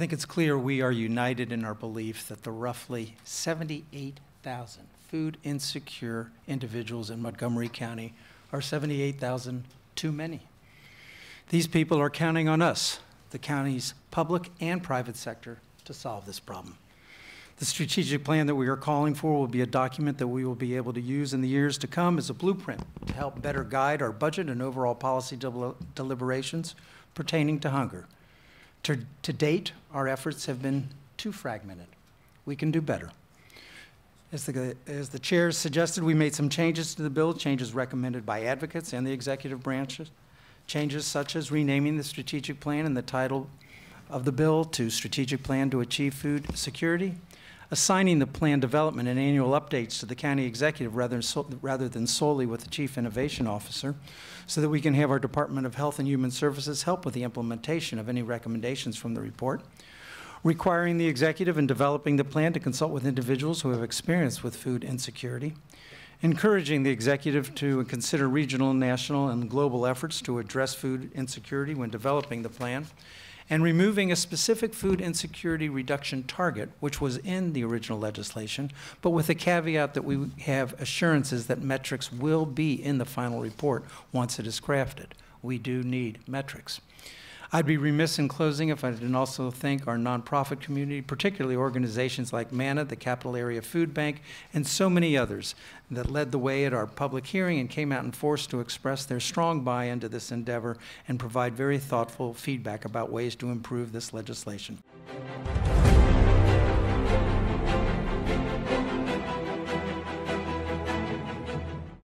think it's clear we are united in our belief that the roughly 78,000 food insecure individuals in Montgomery County are 78,000 too many. These people are counting on us, the county's public and private sector, to solve this problem. The strategic plan that we are calling for will be a document that we will be able to use in the years to come as a blueprint to help better guide our budget and overall policy del- deliberations pertaining to hunger. To, to date, our efforts have been too fragmented. We can do better. As the, as the chair suggested, we made some changes to the bill, changes recommended by advocates and the executive branches. Changes such as renaming the strategic plan and the title of the bill to Strategic Plan to Achieve Food Security, assigning the plan development and annual updates to the county executive rather, so, rather than solely with the chief innovation officer, so that we can have our Department of Health and Human Services help with the implementation of any recommendations from the report requiring the executive in developing the plan to consult with individuals who have experience with food insecurity, encouraging the executive to consider regional, national, and global efforts to address food insecurity when developing the plan, and removing a specific food insecurity reduction target, which was in the original legislation, but with the caveat that we have assurances that metrics will be in the final report once it is crafted. We do need metrics. I'd be remiss in closing if I didn't also thank our nonprofit community, particularly organizations like Manna, the Capital Area Food Bank, and so many others that led the way at our public hearing and came out in force to express their strong buy-in to this endeavor and provide very thoughtful feedback about ways to improve this legislation.